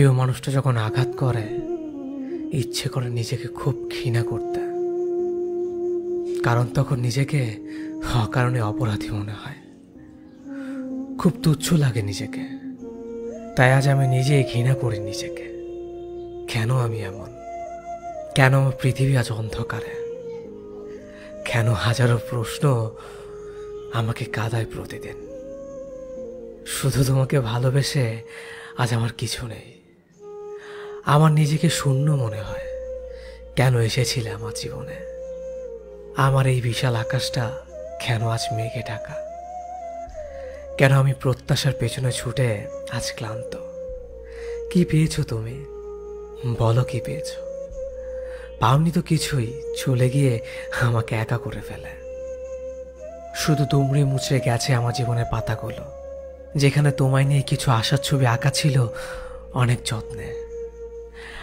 প্রিয় মানুষটা যখন আঘাত করে, ইচ্ছে করে নিজেকে খুব ঘৃণা করতে। কারণ তখন নিজেকে অকারণে অপরাধী মনে হয়। খুব তুচ্ছ লাগে নিজেকে। তাই আজ আমি নিজেই ঘৃণা করি নিজেকে। কেন আমি এমন? কেন আমার পৃথিবী আজ অন্ধকারে? কেন হাজারো প্রশ্ন আমাকে কাদায় প্রতিদিন? শুধু তোমাকে ভালোবেসে আজ আমার কিছু নেই। আমার নিজেকে শূন্য মনে হয়। কেন এসেছিলে আমার জীবনে? আমার এই বিশাল আকাশটা কেন আজ মেঘে ঢাকা? কেন আমি প্রত্যাশার পেছনে ছুটে আজ ক্লান্ত? কি পেয়েছ তুমি? বলো কি পেয়েছ? পাওনি তো কিছুই চলে গিয়ে আমাকে একা করে ফেলে। শুধু দুমড়ে মুচড়ে গেছে আমার জীবনের পাতাগুলো, যেখানে তোমায় নিয়ে কিছু আশার ছবি আঁকা ছিল অনেক যত্নে।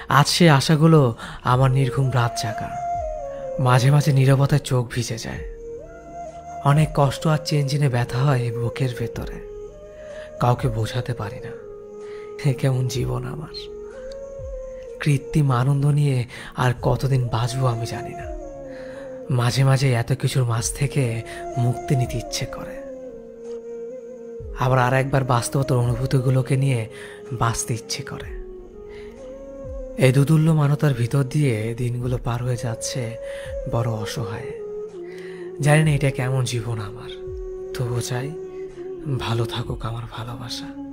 আজ সে আশাগুলো আমার নির্ঘুম রাত জাগা মাঝে মাঝে নীরবতায় চোখ ভিজে যায়। অনেক কষ্ট আর চেঞ্জিনে ব্যথা হয় এই বুকের ভেতরে। কাউকে বোঝাতে পারি না। এ কেমন জীবন আমার। কৃত্রিম আনন্দ নিয়ে আর কতদিন বাঁচবো আমি জানি না। মাঝে মাঝে এত কিছুর মাঝ থেকে মুক্তি নিতে ইচ্ছে করে। আবার আর একবার বাস্তবতার অনুভূতিগুলোকে নিয়ে বাঁচতে ইচ্ছে করে। এই দুদুল্য মানতার ভিতর দিয়ে দিনগুলো পার হয়ে যাচ্ছে বড় অসহায়। জানি না এটা কেমন জীবন আমার। তবু চাই ভালো থাকুক আমার ভালোবাসা।